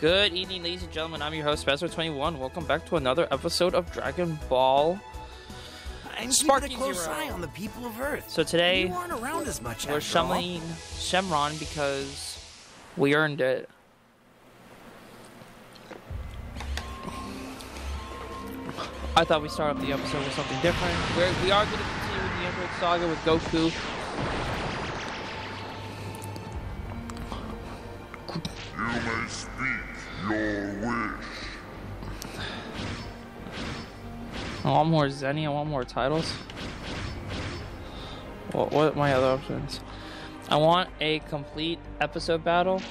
Good evening, ladies and gentlemen. I'm your host, Spazoid21. Welcome back to another episode of Dragon Ball. I'm Sparky keeping a close Zero. eye on the people of Earth. So today, you aren't around as much we're after Shenron because we earned it. I thought we'd start off the episode with something different. We're, we are going to continue with the Android Saga with Goku. You may speak your wish. I want more Zeni. I want more titles. What, what are my other options? I want a complete episode battle.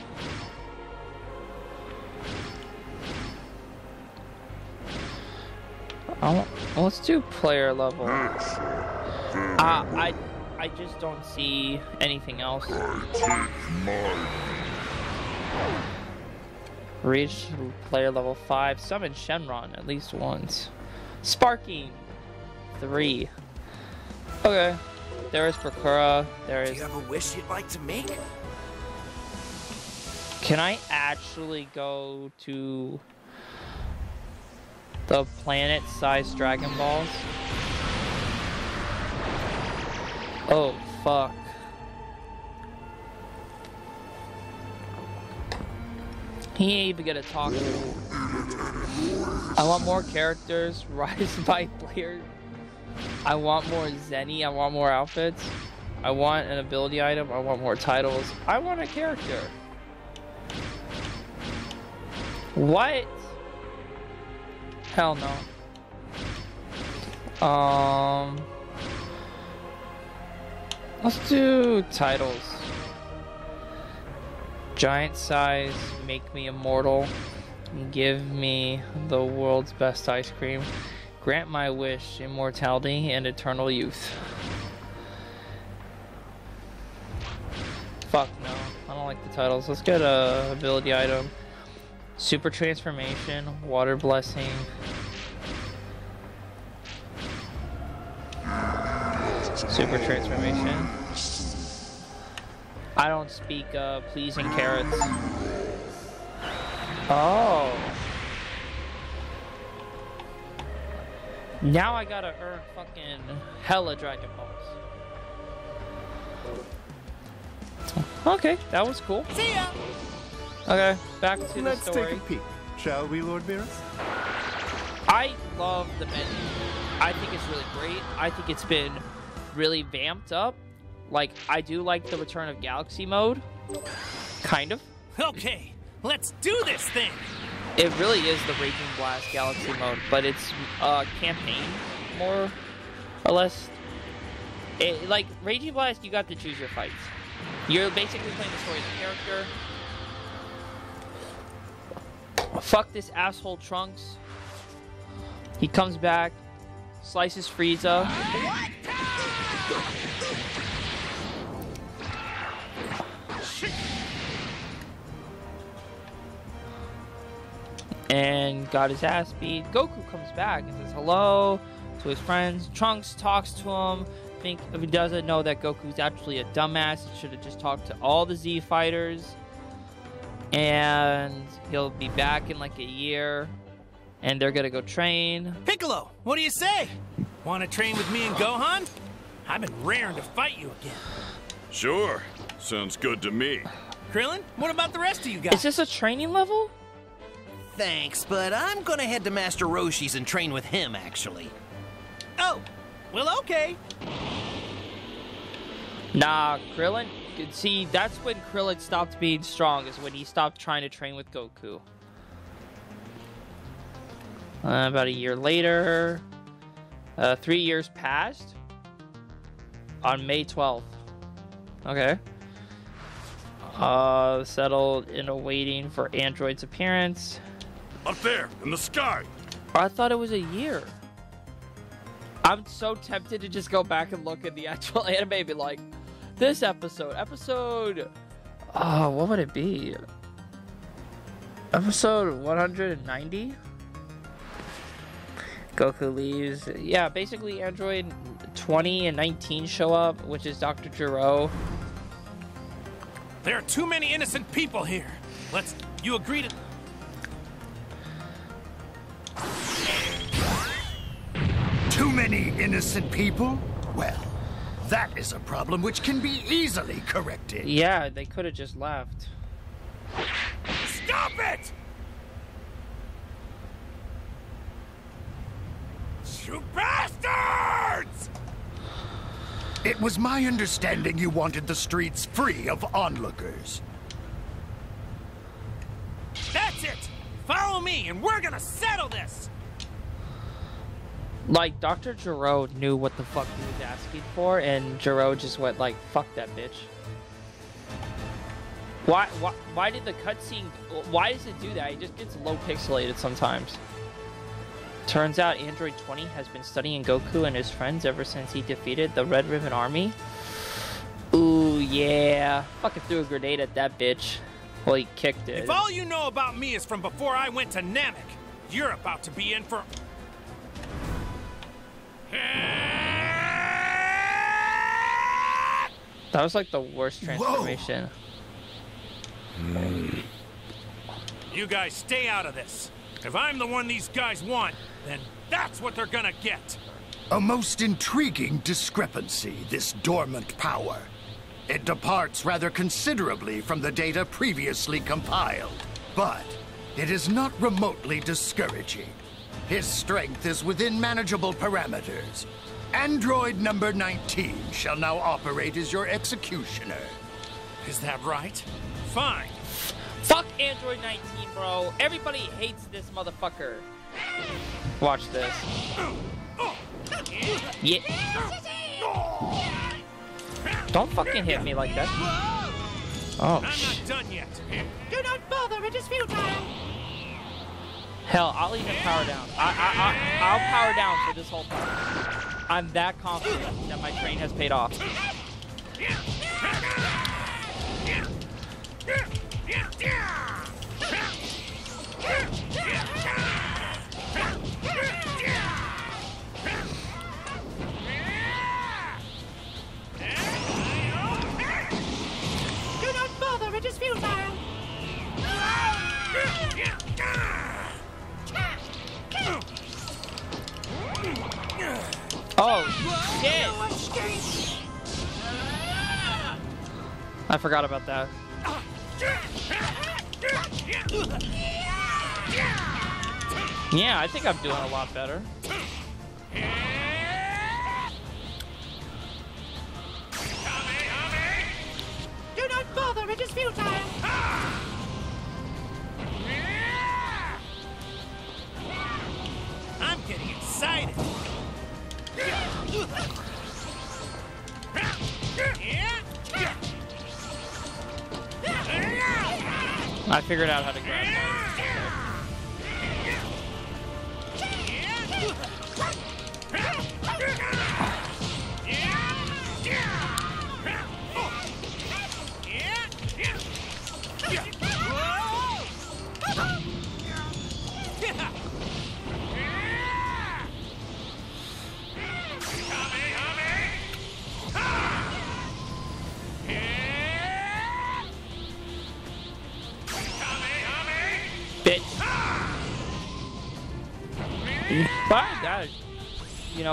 I want, well, let's do player level. Uh, I I just don't see anything else. Reach player level five. Summon Shenron at least once. Sparking three. Okay. There is Prakura. There is. Do you have a wish you'd like to make? Can I actually go to the planet-sized Dragon Balls? Oh, fuck. He ain't even gonna talk to me. I want more characters, Rise by player. I want more Zeni, I want more outfits. I want an ability item, I want more titles. I want a character. What? Hell no. Um. Let's do titles. Giant size, make me immortal. Give me the world's best ice cream. Grant my wish, immortality and eternal youth. Fuck no, I don't like the titles. Let's get a ability item. Super transformation, water blessing. Super transformation. I don't speak uh, pleasing carrots. Oh. Now I gotta earn fucking hella Dragon Balls. Okay, that was cool. See ya! Okay, back to the story. Let's take a peek, shall we, Lord Beerus? I love the menu. I think it's really great. I think it's been really vamped up. Like, I do like the Return of Galaxy mode. Kind of. Okay, let's do this thing. It really is the Raging Blast Galaxy mode, but it's uh, campaign more or less. It, like, Raging Blast, you got to choose your fights. You're basically playing the story of the character. Fuck this asshole Trunks. He comes back, slices Frieza. And got his ass beat. Goku comes back and says hello to his friends. Trunks talks to him. Think if he doesn't know that Goku's actually a dumbass, he should have just talked to all the Z fighters. And he'll be back in like a year. And they're gonna go train. Piccolo, what do you say? Want to train with me and Gohan? I've been raring to fight you again. Sure. Sounds good to me. Krillin, what about the rest of you guys? Is this a training level? Thanks, but I'm gonna head to Master Roshi's and train with him, actually. Oh, well, okay. Nah, Krillin. See, that's when Krillin stopped being strong. Is when he stopped trying to train with Goku. Uh, about a year later, uh, three years passed. On May twelfth. Okay. Uh, settled in a waiting for Android's appearance. Up there, in the sky. I thought it was a year. I'm so tempted to just go back and look at the actual anime and be like, this episode, episode, oh, what would it be? Episode 190? Goku leaves. Yeah, basically Android 20 and 19 show up, which is Dr. Gero. There are too many innocent people here. Let's... You agree to... Too many innocent people? Well, that is a problem which can be easily corrected. Yeah, they could have just left. Stop it! You bastards! It was my understanding you wanted the streets free of onlookers. That's it! Follow me, and we're gonna settle this! Like, Dr. Gero knew what the fuck he was asking for, and Gero just went like, fuck that bitch. Why, why, why did the cutscene, why does it do that? It just gets low pixelated sometimes. Turns out Android 20 has been studying Goku and his friends ever since he defeated the Red Ribbon Army. Ooh, yeah. Fucking threw a grenade at that bitch. Well, he kicked it. If all you know about me is from before I went to Namek, you're about to be in for. That was like the worst transformation. Whoa. You guys stay out of this. If I'm the one these guys want, then that's what they're gonna get. A most intriguing discrepancy, this dormant power. It departs rather considerably from the data previously compiled, but it is not remotely discouraging. His strength is within manageable parameters. Android number 19 shall now operate as your executioner. Is that right? Fine. Fuck Android 19, bro. Everybody hates this motherfucker. Watch this. Yeah. Don't fucking hit me like that. Oh, I'm sh- not done yet. Do not bother, it is futile. hell, I'll even power down. I, I, I, I'll power down for this whole time. I'm that confident that my train has paid off. Forgot about that. Yeah, I think I'm doing a lot better. Figured out how to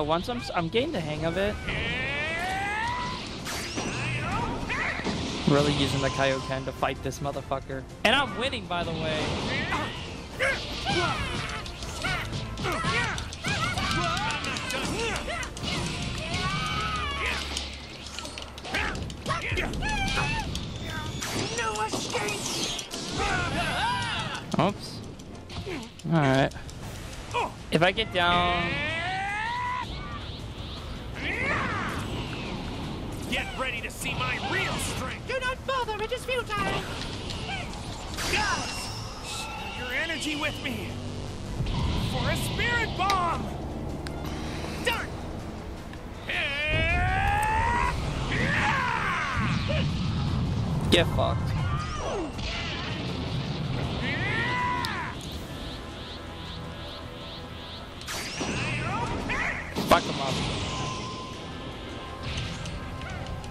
once I'm I'm getting the hang of it, really using the Kaioken to fight this motherfucker, and I'm winning, by the way. Oops. All right. If I get down, Get ready to see my real strength. Do not bother, it is futile. Guys, share your energy with me for a spirit bomb. Done. get fucked.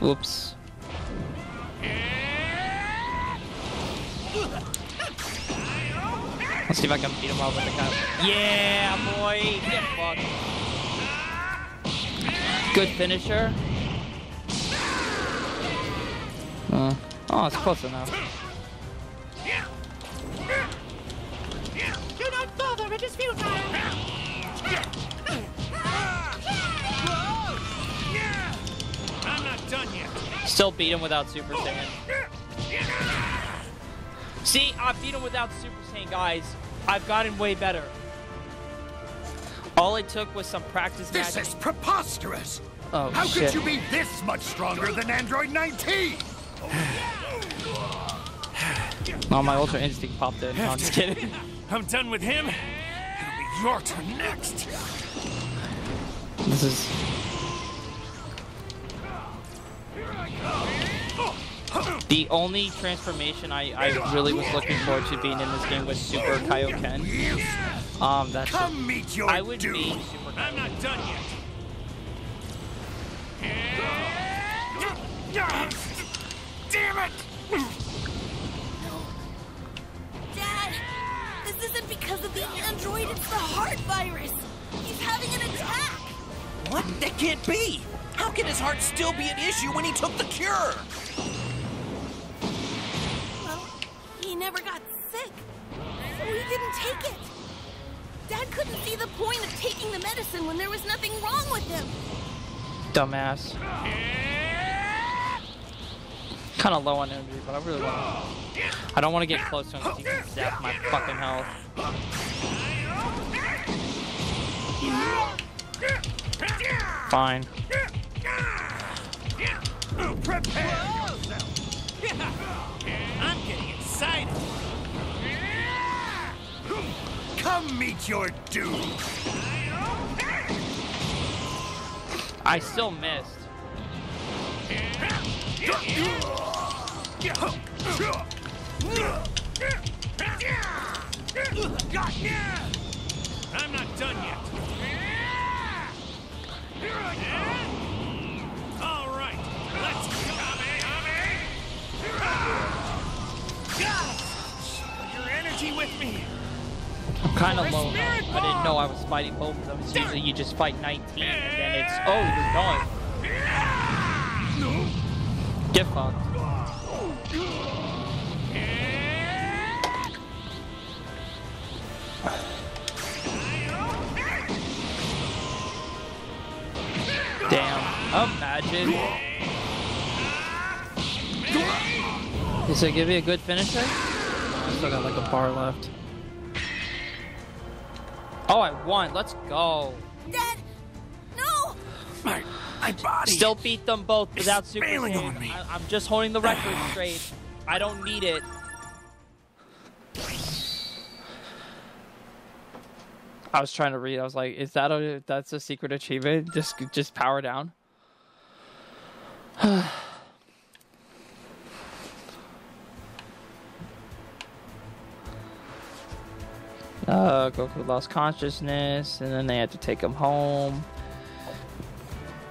Oops. Let's see if I can beat him up with the cut. Yeah, boy. Get fucked. Good finisher. Uh, oh, it's close enough. Still beat him without Super Saiyan. See, I beat him without Super Saiyan, guys. I've gotten way better. All it took was some practice This magic. is preposterous! Oh, How shit. could you be this much stronger than Android 19? Oh, my Ultra Instinct popped in. No, I'm just kidding. I'm done with him. It'll be your turn next. This is... The only transformation I, I really was looking forward to being in this game was Super Kaioken. Um, that's Come meet your I would doom. be Super I'm not done yet. Damn it! Dad, this isn't because of the android, it's the heart virus. He's having an attack. What? That can't be! How can his heart still be an issue when he took the cure? Didn't take it. Dad couldn't see the point of taking the medicine when there was nothing wrong with him. dumbass. Kind of low on energy, but I really want to. I don't want to get close to him because he can zap my fucking health. Fine. I'm getting excited. Come meet your doom. I still missed. I'm not done yet. All right, let's go. Your energy with me. I'm kind of low. I didn't know I was fighting both of them. It's usually you just fight 19 and then it's oh you're done. Get fucked. Damn. Imagine. Does it give you a good finisher? Oh, I still got like a bar left. Oh, I won. Let's go. Dad, no! My, my body. Still beat them both without Super failing Saiyan. on me. I, I'm just holding the record straight. I don't need it. I was trying to read. I was like, "Is that a that's a secret achievement? Just just power down." uh, Goku lost consciousness, and then they had to take him home.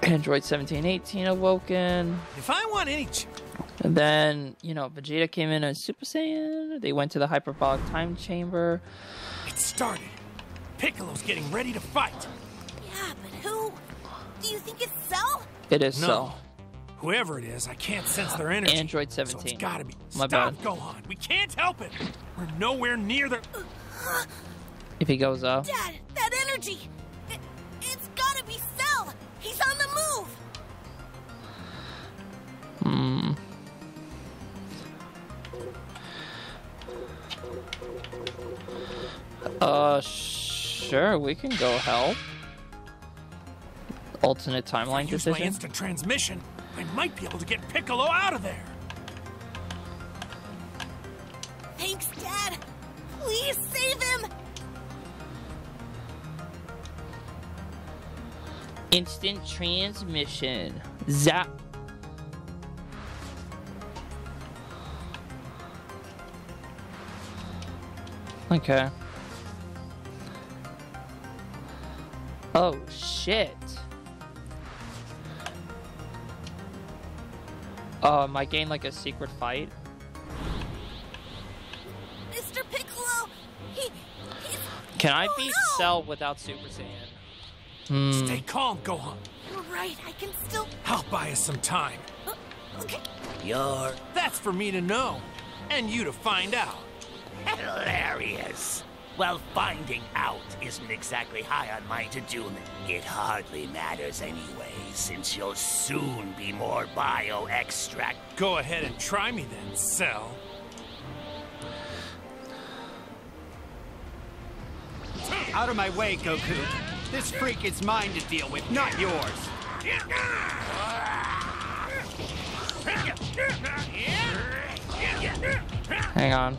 Android 1718 awoken. If I want any, ch- And then, you know, Vegeta came in as Super Saiyan. They went to the hyperbolic time chamber. it started. Piccolo's getting ready to fight. Yeah, but who? Do you think it's Cell? It is No. so. Whoever it is, I can't sense their energy. Android So 17. it's gotta be. My Stop, bad. Gohan. We can't help it. We're nowhere near the. If he goes up. Dad, that energy! It, it's gotta be Cell! He's on the move! Hmm. Uh, sure, we can go help. Alternate timeline decision. Use my instant transmission. I might be able to get Piccolo out of there. Thanks, Dad! Please save him! Instant transmission. Zap. Okay. Oh shit. Um, I gained like a secret fight. Can I Oh, beat no! Cell without Super Saiyan? Hmm. Stay calm, Gohan. You're right, I can still. I'll buy us some time. Uh, okay. You're That's for me to know, and you to find out. Hilarious. Well, finding out isn't exactly high on my to-do list. It hardly matters anyway, since you'll soon be more bio-extract. Go ahead and try me then, Cell. Out of my way, Goku. This freak is mine to deal with, not yours. Hang on.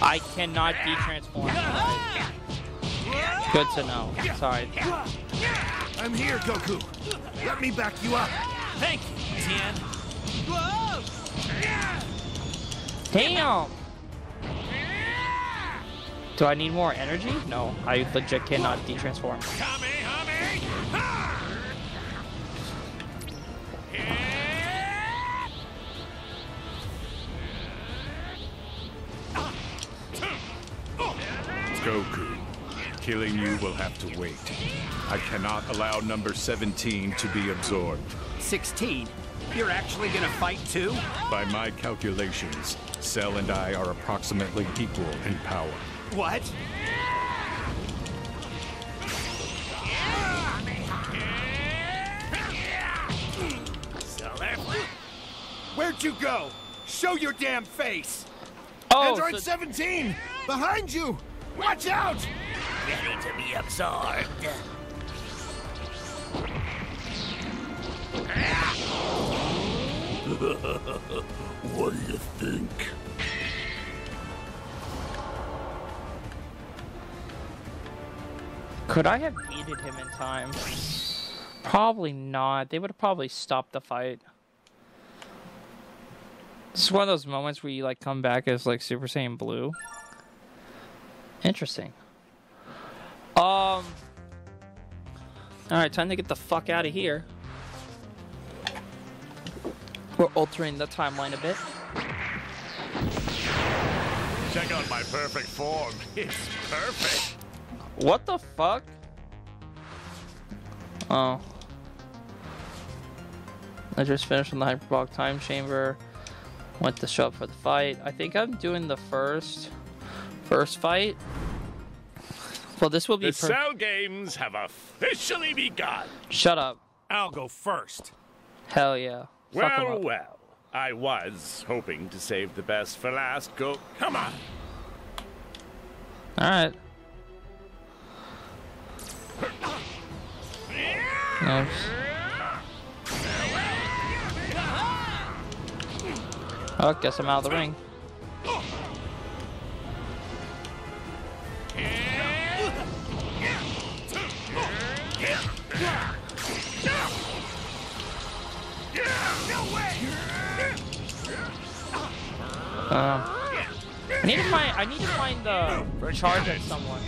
I cannot de-transform. Good to know. Sorry. I'm here, Goku. Let me back you up. Thank you, Tien. Damn! Do I need more energy? No, I legit cannot de-transform. Goku, killing you will have to wait. I cannot allow number 17 to be absorbed. 16. You're actually gonna fight too? By my calculations, Cell and I are approximately equal in power. What? Where'd you go? Show your damn face! Oh, Android so- 17! Behind you! Watch out! Ready to be absorbed. What do you think? Could I have beaten him in time? Probably not. They would have probably stopped the fight. Is one of those moments where you like come back as like Super Saiyan Blue. Interesting. Um. All right, time to get the fuck out of here. We're altering the timeline a bit. Check out my perfect form. It's perfect. What the fuck? Oh. I just finished in the hyperbolic time chamber. Went to show up for the fight. I think I'm doing the first first fight. Well, this will be The per- Cell Games have officially begun. Shut up. I'll go first. Hell yeah. Fuck 'em Well, well. I was hoping to save the best for last. Go. Come on. All right. Oops. Oh, guess I'm out of the ring. Um, I need to find. I need to find the charge of someone.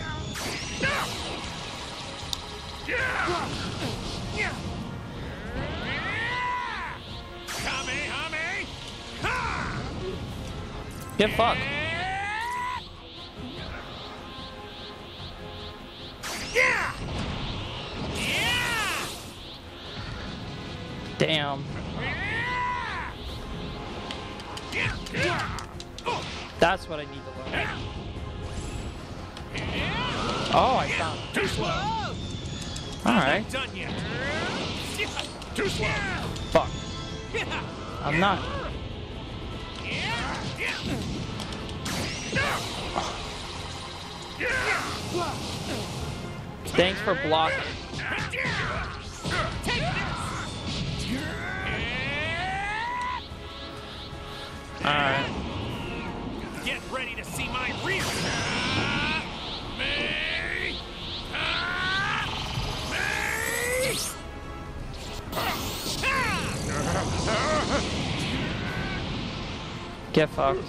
Get fucked. Yeah. Yeah. Damn. That's what I need to learn. Oh, I found. Too slow. All right. Done yet? Too slow. Fuck. I'm not. Thanks for blocking. Alright. Get ready to see my real. Me. Me. Get fucked.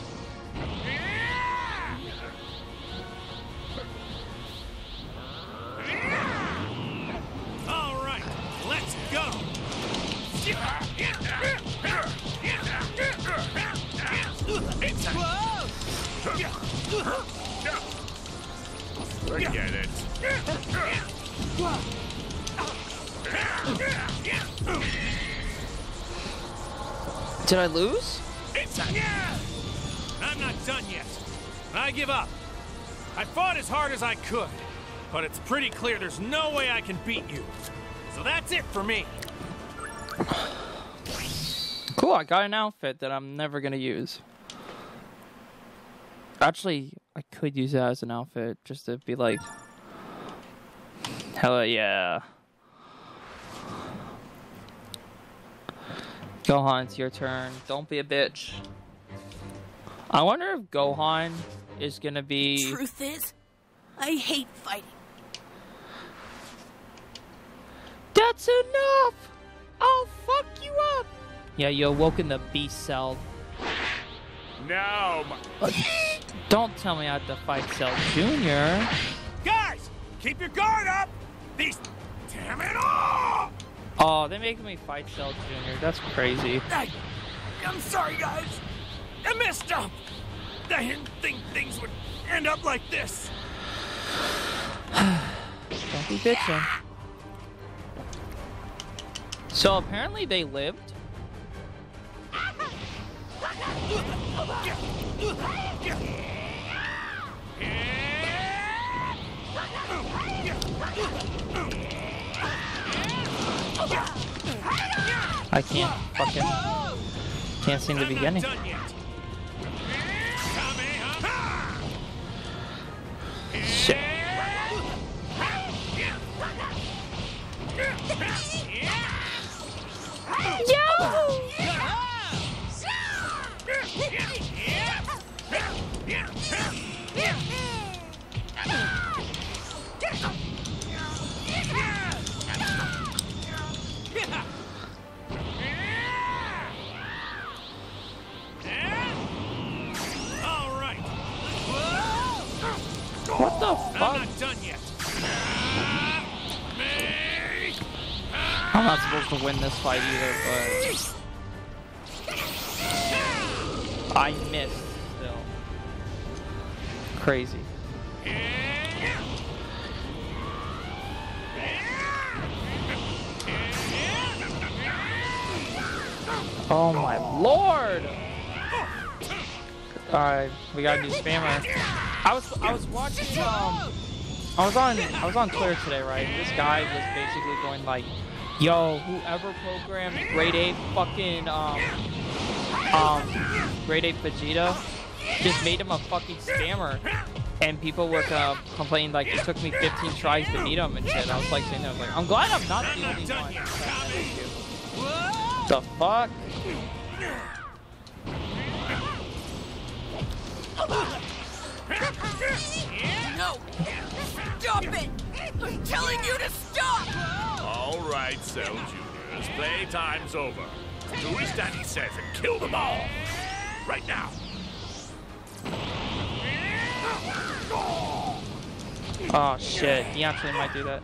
Did I lose? It's a yeah! I'm not done yet. I give up. I fought as hard as I could, but it's pretty clear there's no way I can beat you. So that's it for me. Cool, I got an outfit that I'm never gonna use. Actually, I could use that as an outfit just to be like, hell yeah. Gohan, it's your turn. Don't be a bitch. I wonder if Gohan is gonna be. Truth is, I hate fighting. That's enough! I'll fuck you up! Yeah, you awoken the beast cell. Now, my... Don't tell me I have to fight Cell Jr. Guys, keep your guard up! These... Damn it all! Oh, they're making me fight Cell Jr. That's crazy. I, I'm sorry, guys. I messed up. I didn't think things would end up like this. Don't be bitching. So apparently they lived. I can't fucking can't seem to be getting. Shit. Win this fight either, but I missed still. Crazy. Oh my lord! Alright, we got a new spammer. I was I was watching um I was on I was on Twitter today, right? This guy was basically going like, "Yo, whoever programmed Great Ape fucking um um Great Ape Vegeta just made him a fucking spammer." And people were uh, complaining like it took me 15 tries to beat him and shit. I was like I was like, I'm glad I'm not the only one. The fuck? No! Stop it! I'm telling you to stop! All right, Cell Juniors. Playtime's over. Do as Daddy says and kill them all. Right now. Oh shit, he actually might do that.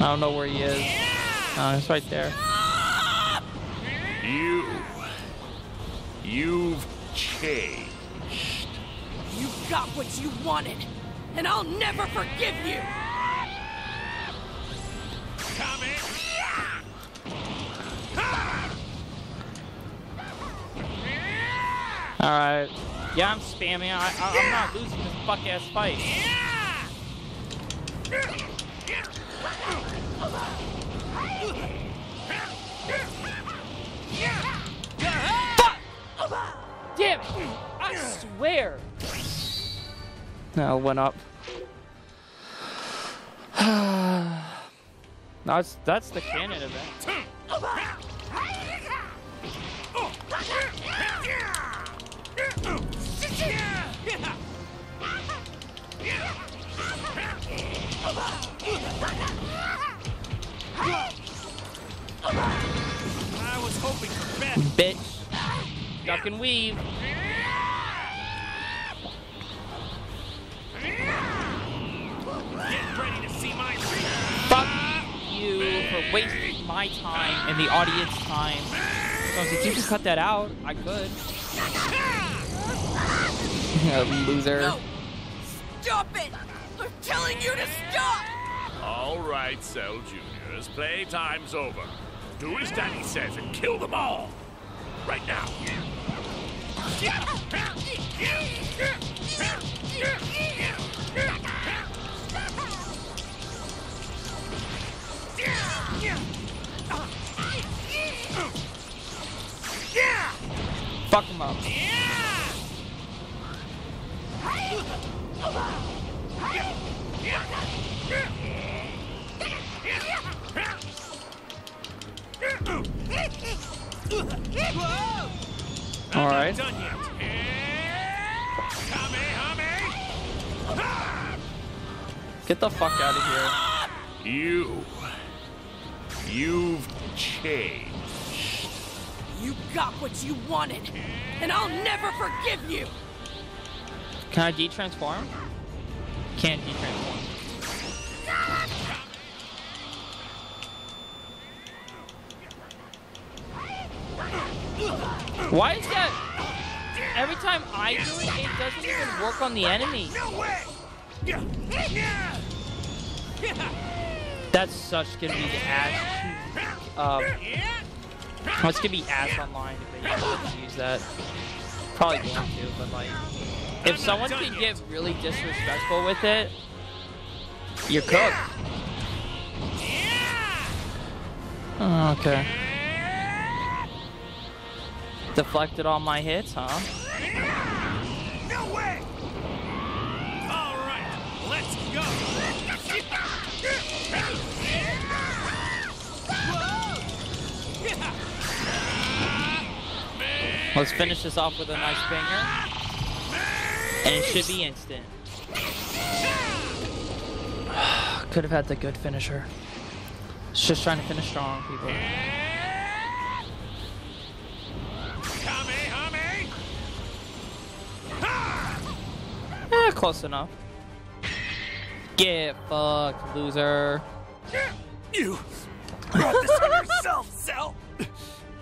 I don't know where he is. Oh, he's uh, right there. You. You've changed. You got what you wanted, and I'll never forgive you! Come. Alright. Yeah, I'm spamming. I, I, I'm not losing this fuck ass fight. Swear! No, it went up. that's that's the canon event. I was hoping for better. duck and weave. Wasting my time and the audience time. So if you could cut that out, I could. Loser. No! Stop it! I'm telling you to stop! All right, Cell Juniors, playtime's over. Do as Daddy says and kill them all. Right now. Fuck him up. All right. Get the fuck out of here. You. You've changed. Got what you wanted, and I'll never forgive you! Can I de-transform? Can't de-transform. Why is that? Every time I do it, it doesn't even work on the enemy. No way! That's such gonna be ass. Um, it's gonna be ass online if they use that. Probably going to, but like, if someone can get really disrespectful with it, you're cooked. Oh, okay. Deflected all my hits, huh? No way! All right, let's go. Let's finish this off with a nice banger. And it should be instant. Could have had the good finisher. It's just trying to finish strong, people. Eh, close enough. Get fucked, loser. You brought this on yourself, Cell.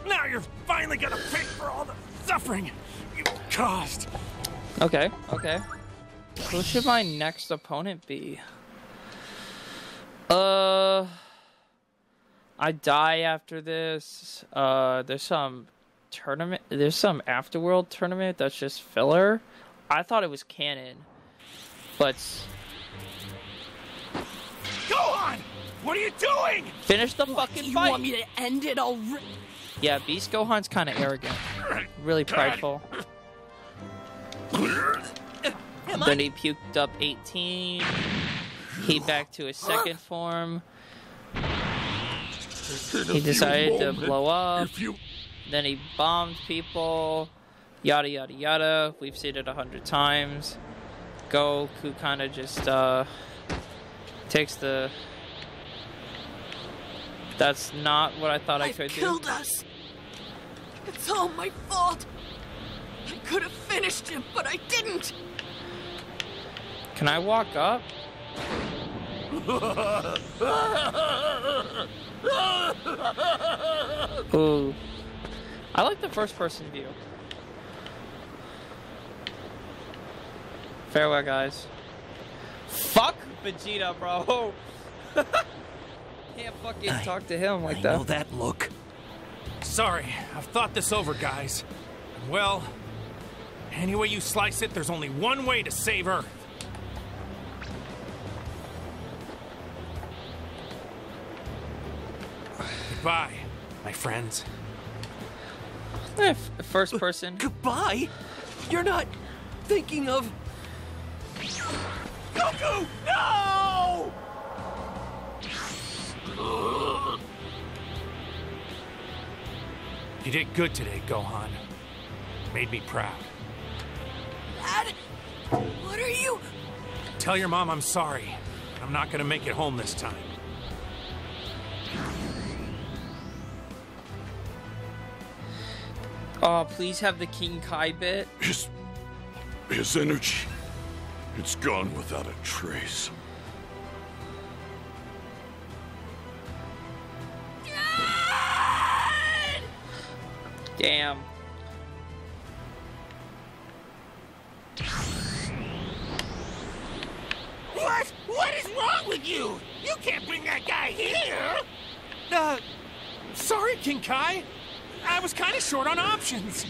Now you're finally gonna pay for all the suffering you caused. Okay, okay. Who should my next opponent be? Uh, I die after this. Uh, there's some tournament. There's some afterworld tournament that's just filler. I thought it was canon, but Go on! What are you doing? finish the fucking You fight. want me to end it already? Yeah, Beast Gohan's kind of arrogant, really prideful. Then he puked up 18. He back to his second form. He decided to blow up. Then he bombed people. Yada yada yada. We've seen it a hundred times. Goku kind of just uh, takes the. That's not what I thought I could do. killed us. It's all my fault. I could have finished him, but I didn't. Can I walk up? Ooh. I like the first person view. Farewell, guys. Fuck Vegeta, bro. Can't fucking talk to him like I that. know that look. Sorry, I've thought this over, guys. Well, any way you slice it, there's only one way to save Earth. Goodbye, my friends. Eh, first person. Goodbye? You're not thinking of. Goku! No! You did good today, Gohan. Made me proud. Dad, what are you? Tell your mom I'm sorry. I'm not gonna make it home this time. Oh, please have the King Kai bit. His, his energy, it's gone without a trace. Damn. What? What is wrong with you? You can't bring that guy here! Uh, sorry, King Kai. I was kind of short on options.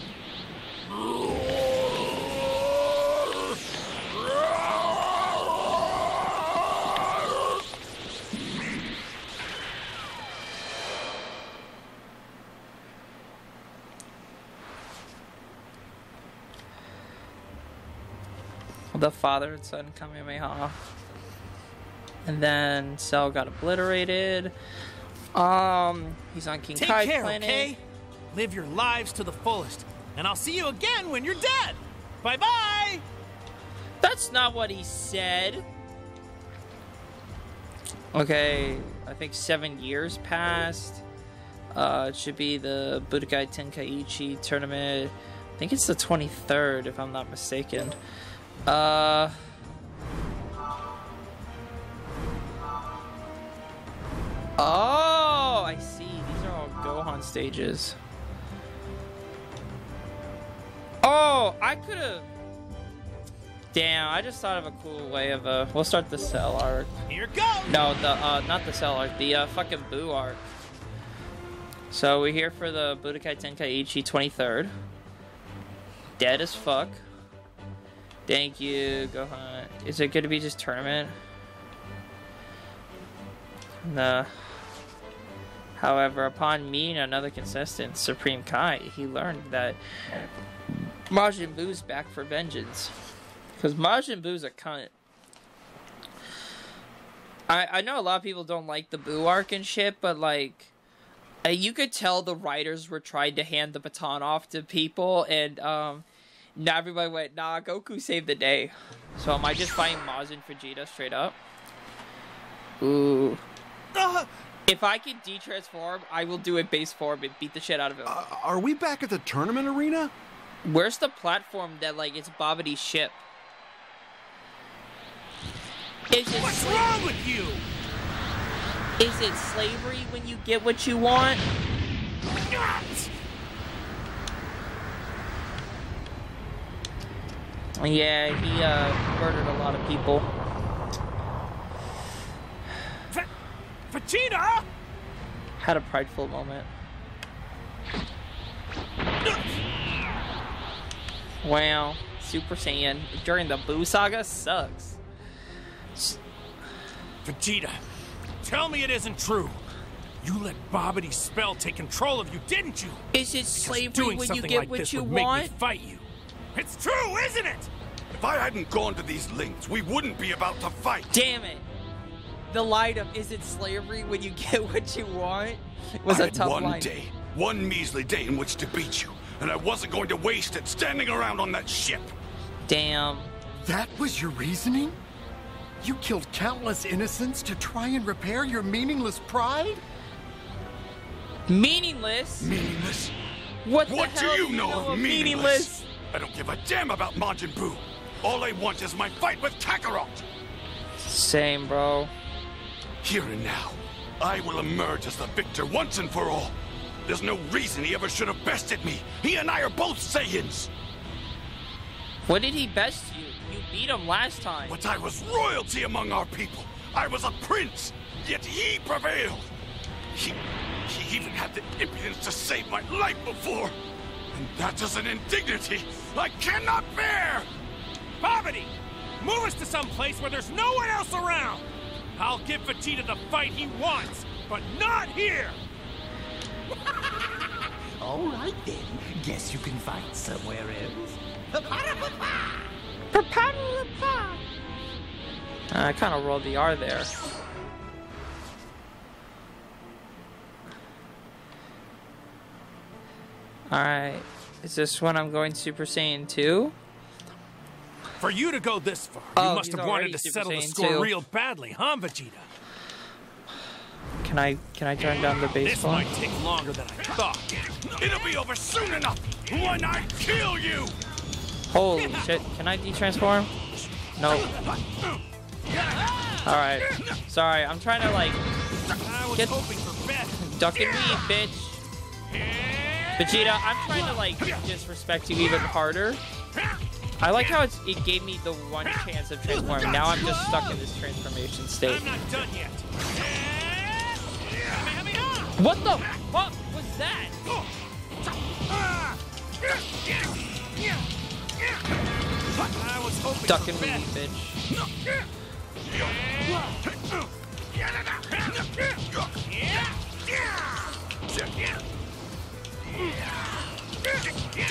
The father and son Kamehameha. And then Cell got obliterated. Um, he's on King Take Kai care, planet. okay? Live your lives to the fullest, and I'll see you again when you're dead. Bye bye. That's not what he said. Okay, I think seven years passed. Uh, it should be the Budokai Tenkaichi tournament. I think it's the 23rd, if I'm not mistaken. Uh. Oh, I see. These are all Gohan stages. Oh, I could have. Damn, I just thought of a cool way of uh. We'll start the Cell arc. Here goes. No, the uh, not the Cell arc, the uh, fucking Buu arc. So we're here for the Budokai Tenkaichi 23rd. Dead as fuck. Thank you, Gohan. Is it going to be just tournament? No. However, upon meeting another contestant, Supreme Kai, he learned that Majin Buu's back for vengeance. Because Majin Buu's a cunt. I, I know a lot of people don't like the Buu arc and shit, but like, uh, you could tell the writers were trying to hand the baton off to people, and um, now everybody went, nah, Goku saved the day. So am I just buying Majin Vegeta straight up? Ooh. Uh, If I can de-transform, I will do a base form and beat the shit out of him. Uh, are we back at the tournament arena? Where's the platform that like it's Babidi's ship? Is it what's sla- wrong with you? Is it slavery when you get what you want? Yeah, he uh murdered a lot of people. V- Vegeta! Had a prideful moment. Wow, Super Saiyan during the Buu saga sucks. Vegeta, tell me it isn't true. You let Babidi's spell take control of you, didn't you? Is it slavery when you get like what you would make want? me fight you. It's true, isn't it? If I hadn't gone to these links, we wouldn't be about to fight. Damn it! The light of is it slavery when you get what you want was I a had tough one line. day, one measly day in which to beat you, and I wasn't going to waste it standing around on that ship. Damn. That was your reasoning? You killed countless innocents to try and repair your meaningless pride? Meaningless? Meaningless? What the What do hell you know of meaningless? meaningless? I don't give a damn about Majin Buu. All I want is my fight with Kakarot. Same, bro. Here and now, I will emerge as the victor once and for all. There's no reason he ever should have bested me. He and I are both Saiyans. What did he best you? You beat him last time. But I was royalty among our people. I was a prince, yet he prevailed. He, he even had the impudence to save my life before. And that is an indignity I cannot bear. Babidi, move us to some place where there's no one else around. I'll give Vegeta the fight he wants, but not here. All right then. Guess you can fight somewhere else. I kind of rolled the R there. Alright. Is this when I'm going Super Saiyan 2? For you to go this far, Oh, you must have wanted to Super settle the score 2. real badly, huh, Vegeta? Can I can I turn down the This might take longer than I thought. It'll be over soon enough when I kill you! Holy shit. Can I de-transform? Nope. Alright. Sorry, I'm trying to like Get- duck and weave, bitch. Vegeta, I'm trying to like disrespect you even harder. I like how it's, it gave me the one chance of transforming. Now I'm just stuck in this transformation state. I'm not done yet. What the fuck was that? I was hoping Duck and better. weave, bitch.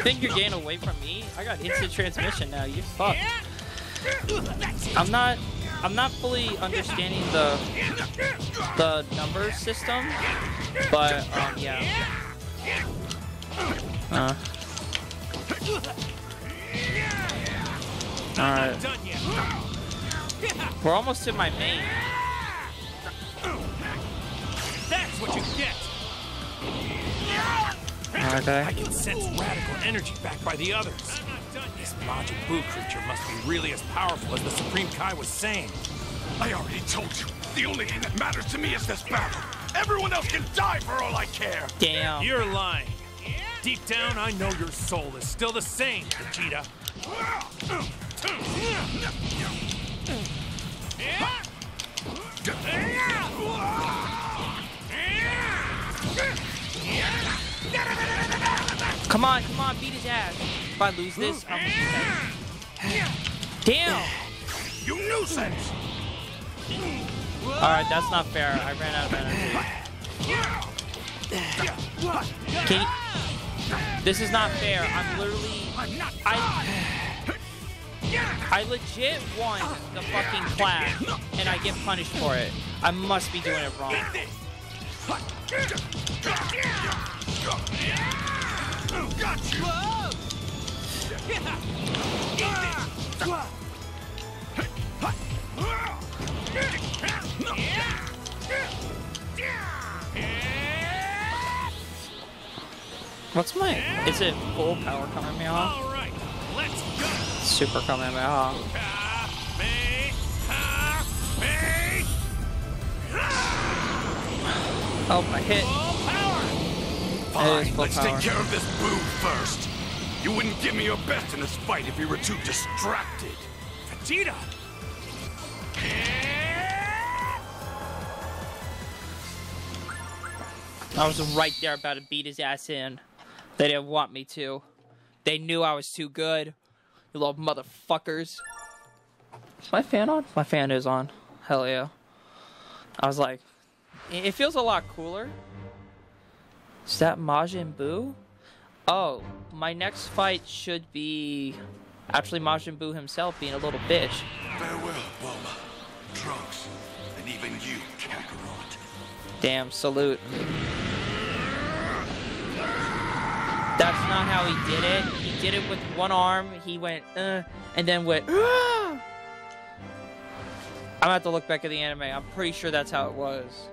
Think you're getting away from me? I got instant transmission now. You fucked. I'm not. I'm not fully understanding the the number system, but um, yeah. Uh. All right. We're almost to my main. That's what you get. Okay. I can sense radical energy backed by the others. This Majin Buu creature must be really as powerful as the Supreme Kai was saying. I already told you. The only thing that matters to me is this battle. Everyone else can die for all I care. Damn. You're lying. Deep down, I know your soul is still the same, Vegeta. Come on, come on, beat his ass. If I lose this, I'm Damn! You nuisance! Alright, that's not fair. I ran out of energy. Can you- This is not fair. I'm literally. I. I legit won the fucking class, and I get punished for it. I must be doing it wrong. What's my. Is it full power Kamehameha? All right, let's go. Super Kamehameha. Oh, I hit. It is Fine, let's power. take care of this Buu first. You wouldn't give me your best in this fight if you were too distracted. Vegeta! I was right there about to beat his ass in. They didn't want me to. They knew I was too good. You little motherfuckers. Is my fan on? My fan is on. Hell yeah. I was like, it it feels a lot cooler. Is that Majin Buu? Oh, my next fight should be actually Majin Buu himself being a little bitch. Farewell, Bulma, Trunks, and even you, Kakarot. Damn, salute. That's not how he did it. He did it with one arm. He went, uh, and then went, "Ah!" I'm gonna have to look back at the anime. I'm pretty sure that's how it was.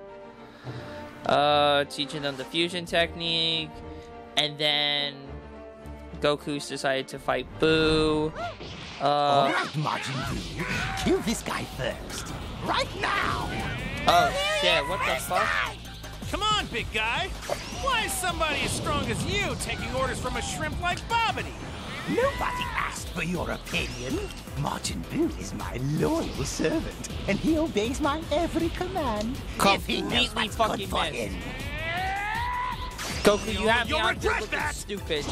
Uh, teaching them the fusion technique, and then Goku's decided to fight Buu. Uh, All right, Majin Buu. Kill this guy first. Right now. oh shit, what the fuck? Come on, big guy. Why is somebody as strong as you taking orders from a shrimp like Babidi? Nobody asked for your opinion. Majin Buu is my loyal servant, and he obeys my every command. if he knows Completely what's fucking good for him. Goku, you have me You'll out here looking that. stupid.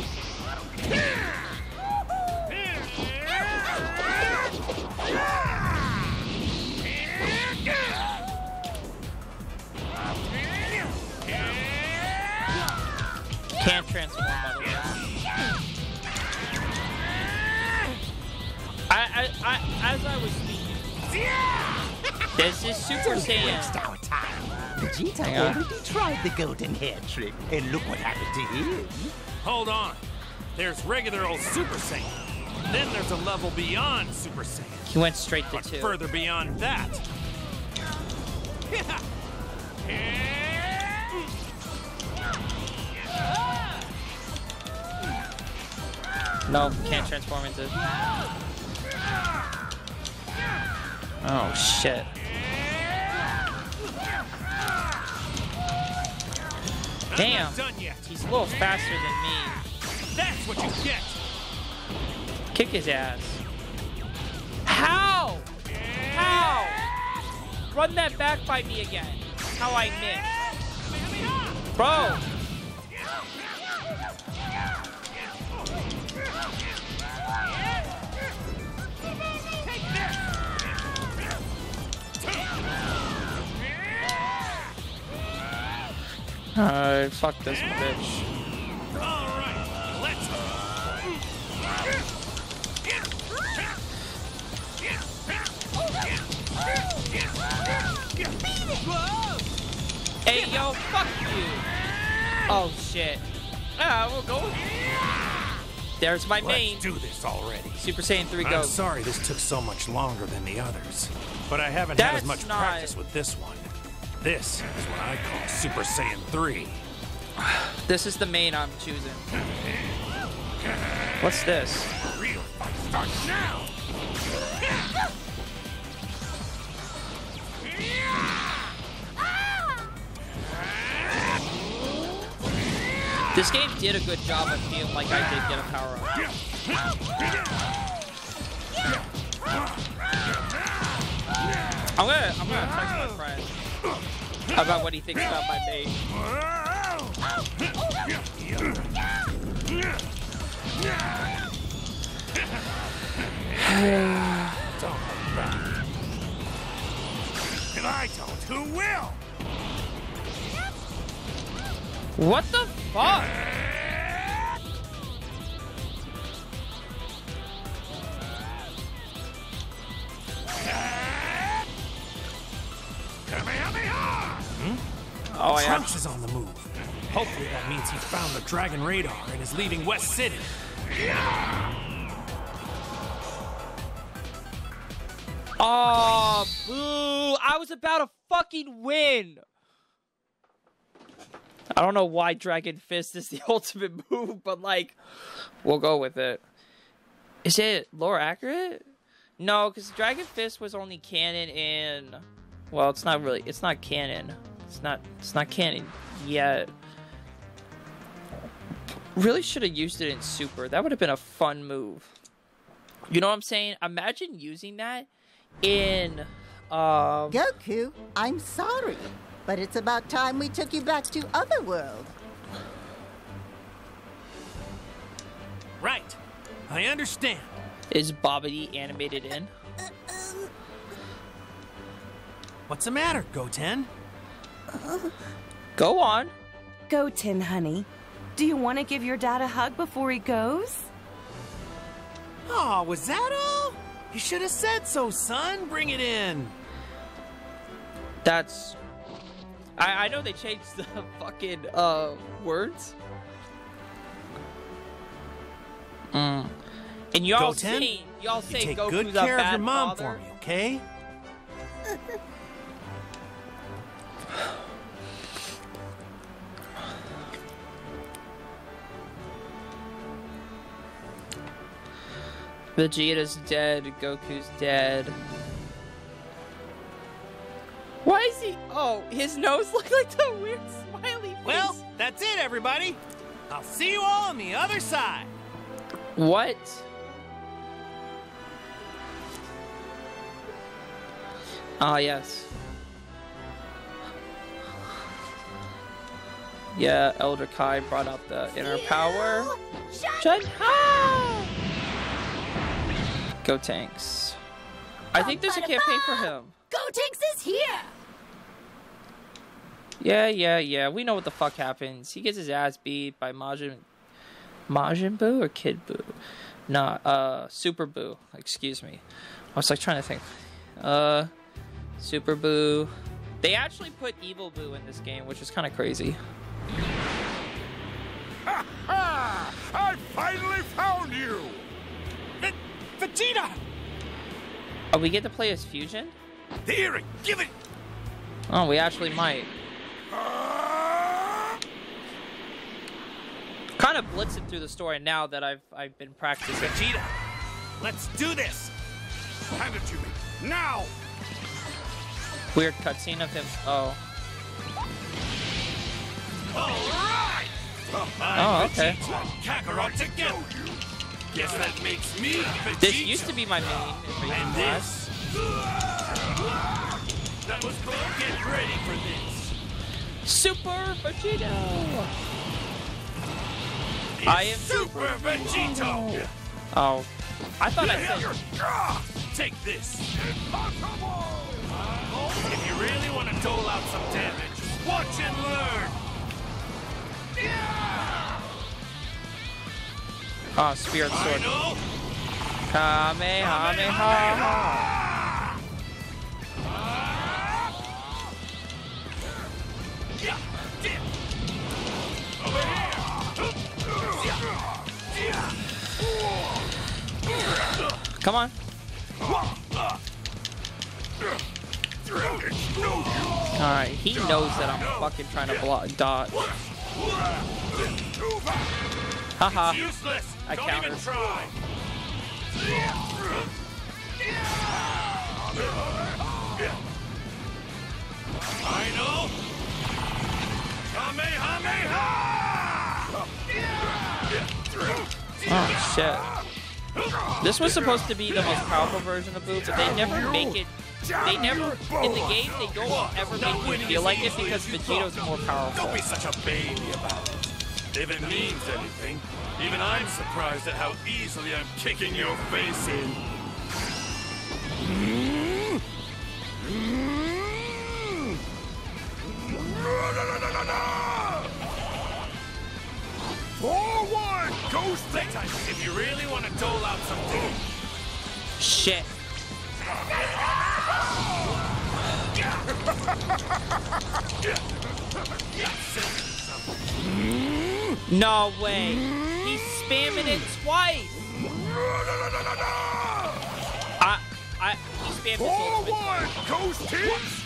Can't transform, I, I, I, as I was speaking, this is Super Saiyan. Waste our time. Vegeta Hang on. already tried the golden hair trick, and look what happened to him. Hold on. There's regular old Super Saiyan. Then there's a level beyond Super Saiyan. He went straight to But two. further beyond that. No, can't transform into. Oh shit. Damn. He's a little faster than me. That's what you get. Kick his ass. How? How? Run that back by me again. How I missed. Bro. Alright, fuck this bitch. Alright, let's Hey, yo, fuck you. Oh, shit. Ah, we'll go. There's my main. Let's do this already. Super Saiyan 3 go. I'm sorry this took so much longer than the others, but I haven't had as much not- practice with this one. This is what I call Super Saiyan 3. This is the main I'm choosing. What's this? Real fight starts now. This game did a good job of feeling like I did get a power up. I'm gonna, I'm gonna text my friend about what he thinks about my bait. Don't look back. If I don't, who will? What the fuck? Oh, I Trunks is on the move. Hopefully that means he found the Dragon Radar and is leaving West City. Oh, boo! I was about to fucking win. I don't know why Dragon Fist is the ultimate move, but like, we'll go with it. Is it lore accurate? No, because Dragon Fist was only canon in. Well, it's not really. It's not canon. It's not. It's not canon yet. Really should have used it in Super. That would have been a fun move. You know what I'm saying? Imagine using that in. Um, Goku, I'm sorry, but it's about time we took you back to Otherworld. Right. I understand. Is Babidi animated in? What's the matter, Goten? Go on. Goten, honey. Do you want to give your dad a hug before he goes? Oh, was that all? You should have said so, son. Bring it in. That's. I, I know they changed the fucking uh words. Mm. And y'all say y'all You say take good care of your mom father. for me, okay? Vegeta's dead. Goku's dead. Why is he? Oh, his nose looked like the weird smiley face. Well, that's it, everybody. I'll see you all on the other side. What? Ah, yes. Yeah, Elder Kai brought out the inner power. Shut up! Gotenks. I think there's a campaign for him. Gotenks is here! Yeah, yeah, yeah. We know what the fuck happens. He gets his ass beat by Majin Majin Buu or Kid Buu? Nah, uh Super Buu. Excuse me. I was like trying to think. Uh Super Buu. They actually put Evil Buu in this game, which is kind of crazy. Ah! I finally found you! Vegeta! Oh, we get to play as Fusion? Here, give it! Oh, we actually might. Kind kind of blitzing through the story now that I've I've been practicing. Vegeta, let's do this. Hand it to me now. Weird cutscene of him. Oh. All right. Oh, okay. Vegeta Kakarot. Guess that makes me Vegeta. This used to be my main. in And this. That was cool. Get ready for this. Super Vegeta. It's I am Super Vegito. Oh, I thought I said. Take this. If you really want to dole out some damage, watch and learn. Ah, oh, I Sword. Kamehameha. Come on. Alright, he knows that I'm fucking trying to block dodge. Haha. It's useless. I Don't even try. I know. Kamehameha! Oh shit. This was supposed to be the most powerful version of Buu, but they never make it. They never in the game. They don't ever make you feel like it because Vegito's more powerful. Don't be such a baby about it. If it means anything, even I'm surprised at how easily I'm kicking your face in. Forward, Ghost! Playtime, if you really want to dole out some damage. Shit. No way. He's spamming it twice. I, I, he spammed ultimate Ghost Teams!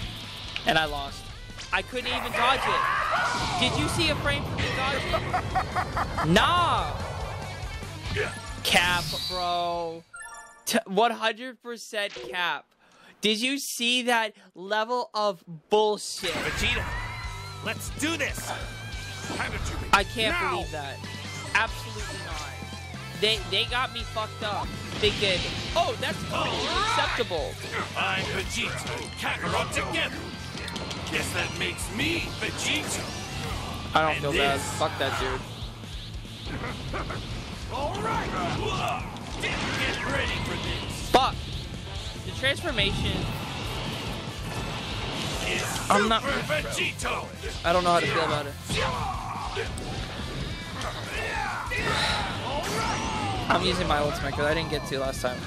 and I lost. I couldn't even dodge it. Did you see a frame for me dodge it? Nah. Cap, bro. 100% cap. Did you see that level of bullshit? Vegeta, let's do this. I can't now. believe that. Absolutely not. They they got me fucked up. Thinking, oh, that's totally acceptable. I'm Vegeta and Kakarot together. Guess that makes me Vegeta. I don't And feel bad. Fuck that dude. All right. Get ready for this. Fuck. The transformation. I'm not- Vegito. I don't know how to feel about it. I'm using my ultimate because I didn't get to last time.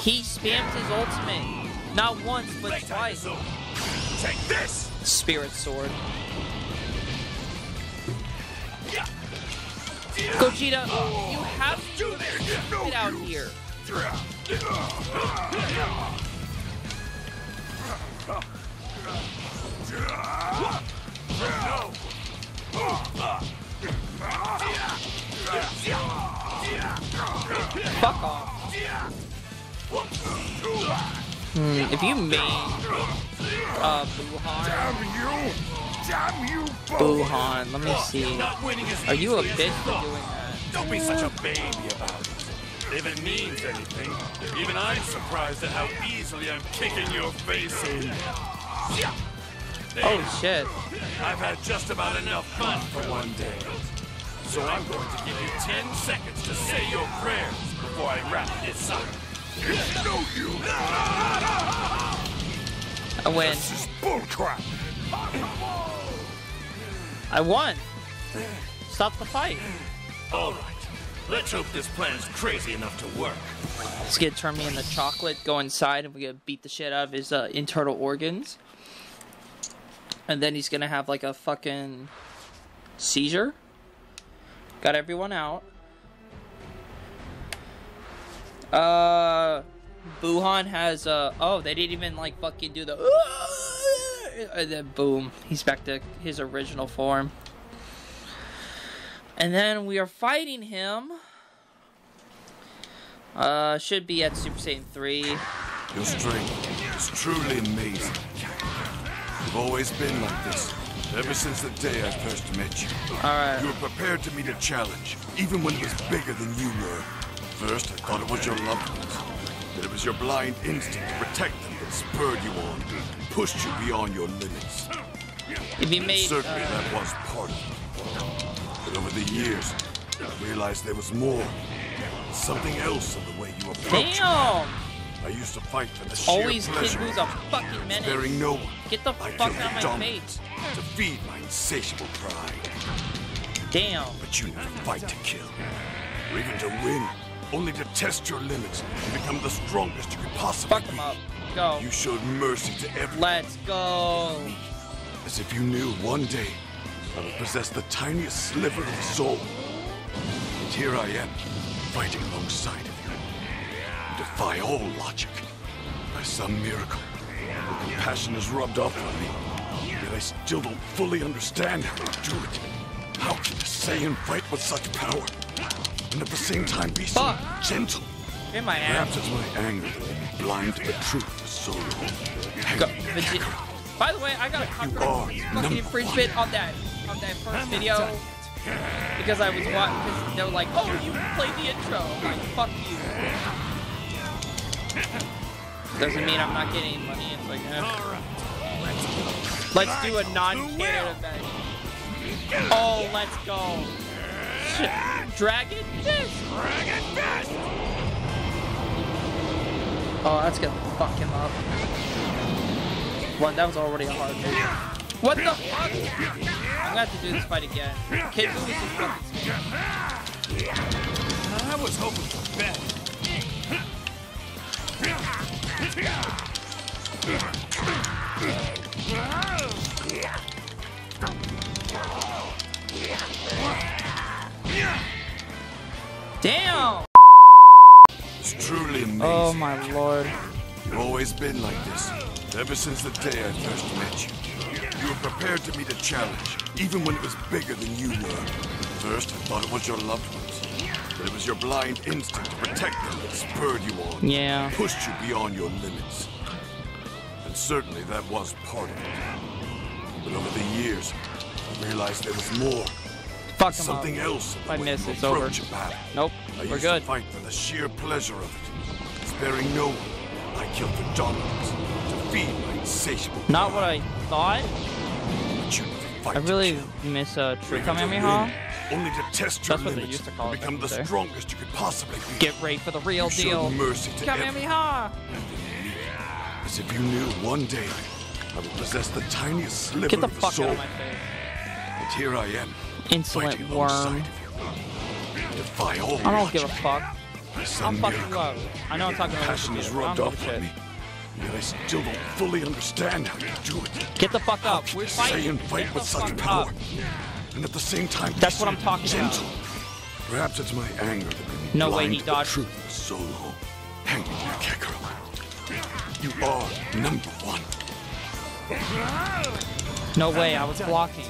He spammed his ultimate. Not once, but twice. Take this. Spirit Sword. Gogeta, you have to get out here. Fuck off. Hmm, if you main uh, Buhan, Damn you! Damn you! Buhan, let me see. Are you a bitch for doing that? Don't be such a baby about it. If it means anything, even I'm surprised at how easily I'm kicking your face in. Oh shit. I've had just about enough fun for one day. So I'm going to give you 10 seconds to say your prayers before I wrap this up. No, you! I win. This is bullcrap! I won. Stop the fight. All right. Let's hope this plan is crazy enough to work. Let's get turn me into chocolate, go inside, and we gonna beat the shit out of his uh, internal organs. And then he's gonna have like a fucking seizure. Got everyone out. Uh, Buhan has uh oh they didn't even like fucking do the and then boom he's back to his original form. And then we are fighting him. Uh, should be at Super Saiyan 3. Your strength is truly amazing. You've always been like this, ever since the day I first met you. You were prepared to meet a challenge, even when it was bigger than you were. First, I thought it was your loved ones. That it was your blind instinct to protect them that spurred you on, pushed you beyond your limits. If you made, certainly uh, that was part of it. But over the years, I realized there was more. Something else in the way you approached Damn! I used to fight for the sheer Always Kid pleasure Buu's a fucking menace. sparing no one. Get the fuck out of my face. to feed my insatiable pride. Damn. But you never fight to kill, or even to win, only to test your limits and become the strongest you could possibly Fuck be. him up. Go. You showed mercy to everyone. Let's go. As if you knew one day I would possess the tiniest sliver of a soul. And here I am, fighting alongside of you. You defy all logic. By some miracle, the compassion is rubbed off on me. Yet I still don't fully understand how to do it. How can a Saiyan fight with such power? And at the same time be so gentle? In my. Perhaps it's my anger that blind to the truth for so long. By the way, I got a fucking infringement on that on that first video because I was watching. They were like, "Oh, you played the intro." I'm like, "Fuck you." Doesn't mean I'm not getting money. It's like, eh. let's do a non-canon event. Oh, let's go. Shit. Dragon Fist. Dragon Fist. Oh, that's gonna fuck him up. Well, that was already a hard move. What the fuck? I'm gonna have to do this fight again. Kid is fucking. I was hoping for better. Damn! It's truly amazing. Oh my lord. You've always been like this, ever since the day I first met you. You were prepared to meet a challenge, even when it was bigger than you were. First, I thought it was your loved ones. But it was your blind instinct to protect them that spurred you on. Yeah. Pushed you beyond your limits. And certainly that was part of it. But over the years, I realized there was more. Fuck Something up. else If I miss, it's over. a battle. Nope, I we're used good. to fight for the sheer pleasure of it. Sparing no one, I killed the dominants to feed my insatiable Not what I thought. But you fight I really miss uh, True Even to Kamehameha. Win, Only to test your That's what they limits used to call and it become the in day. strongest you could possibly be. Get ready for the real You showed deal. mercy to everyone. Kamehameha! As if you knew one day I would possess the tiniest sliver Get the of a fuck soul. out of my face. And here I am, Insolent fighting alongside worm. of you. Defy all I don't give a fuck. I'm fucking fuck you. I know I'm talking about passion this has video, but I rubbed off give on me. Yet I still don't fully understand how you do it. Get the fuck up. We're Saiyan fighting. fight Get with the such power, up. And at the same time, That's what I'm talking about. gentle. Perhaps it's my anger that made me No way he to the dodged. truth so long. Hang in there, Kakarot. You are number one. No way, I was blocking.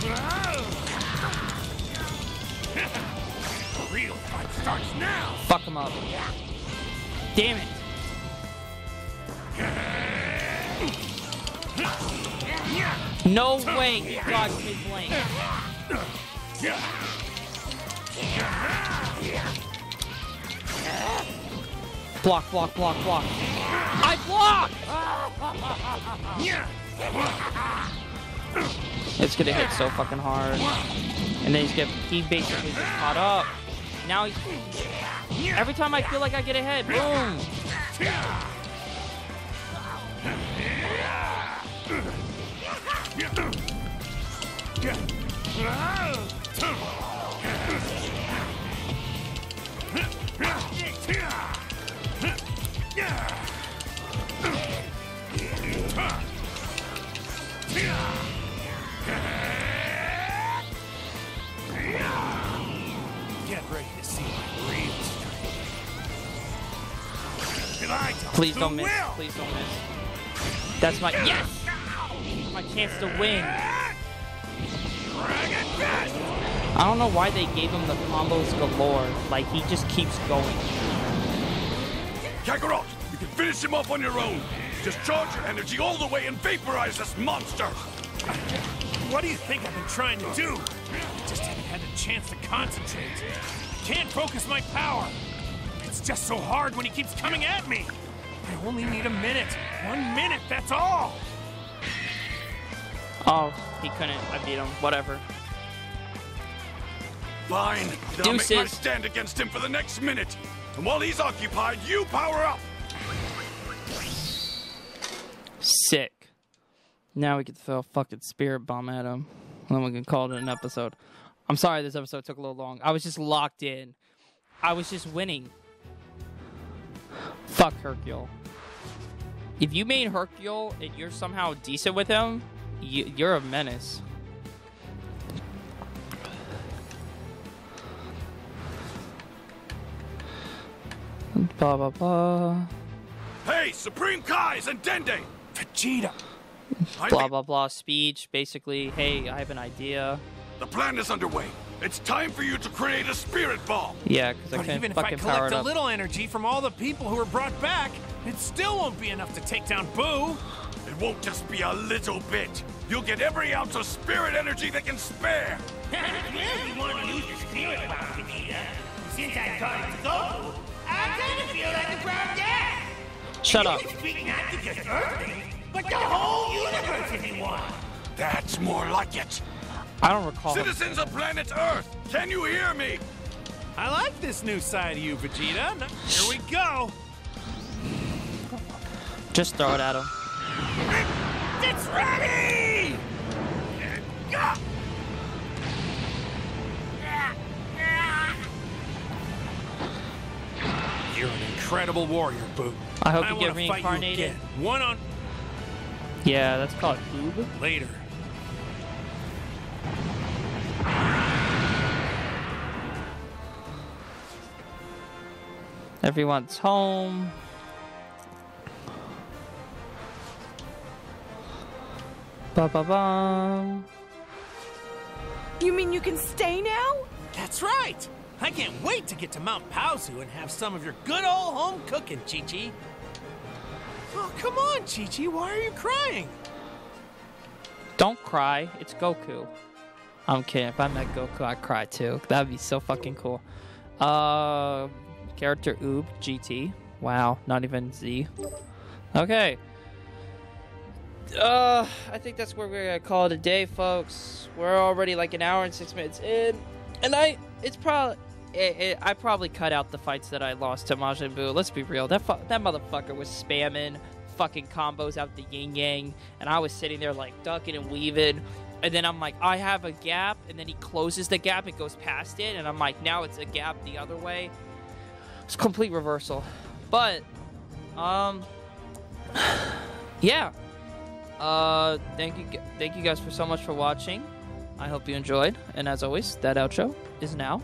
The real fight starts now. Fuck him up. Damn it. No way he dodged his lane. Block, block, block, block. I blocked! It's gonna hit so fucking hard. And then he's get he basically just caught up. Now every time I feel like I get ahead, boom. Get Please don't miss. Please don't miss. That's my yes. My chance to win. I don't know why they gave him the combos galore. Like he just keeps going. Kakarot, you can finish him off on your own. Just charge your energy all the way and vaporize this monster. What do you think I've been trying to do? I just haven't had a chance to concentrate. I can't focus my power. It's just so hard when he keeps coming at me. I only need a minute. One minute, that's all. Oh, he couldn't. I beat him. Whatever. Fine. Then I'll make my stand against him for the next minute. And while he's occupied, you power up. Sick. Now we can throw a fucking spirit bomb at him. And then we can call it an episode. I'm sorry this episode took a little long. I was just locked in. I was just winning. Fuck Hercule. If you made Hercule and you're somehow decent with him, you, you're a menace. Blah blah blah. Hey, Supreme Kais and Dende! Vegeta! Blah blah blah speech. Basically, hey, I have an idea. The plan is underway. It's time for you to create a spirit bomb. Yeah, because I can't even if I fucking power collect it a little energy from all the people who were brought back, it still won't be enough to take down Buu. It won't just be a little bit. You'll get every ounce of spirit energy they can spare. well, you want to use the spirit bomb, Vegeta. Since I taught it to go, I kind of feel like a proud dad. Shut you up. can speak not to just Earthlings, but the whole universe if you want. That's more like it. I don't recall. Citizens of planet Earth, can you hear me? I like this new side of you, Vegeta. Here we go. Just throw it at him. It's ready! You're an incredible warrior, Buu. I hope you get reincarnated. again. One on Yeah, that's called Oob. later. Everyone's home. Ba ba ba. You mean you can stay now? That's right. I can't wait to get to Mount Paozu and have some of your good old home cooking, Chi-Chi. Oh, come on, Chi-Chi. Why are you crying? Don't cry. It's Goku. I'm kidding. If I met Goku, I'd cry too. That'd be so fucking cool. Uh, character Oob GT. Wow, not even Z. Okay. Uh, I think that's where we're gonna call it a day, folks. We're already like an hour and six minutes in, and I, it's probably, it, it, I probably cut out the fights that I lost to Majin Buu. Let's be real, that fu- that motherfucker was spamming fucking combos out the yin yang, and I was sitting there like ducking and weaving, and then I'm like, I have a gap, and then he closes the gap and goes past it, and I'm like, now it's a gap the other way. It's complete reversal, but, um, yeah. Uh, thank you, thank you guys for so much for watching. I hope you enjoyed, and as always, that outro is now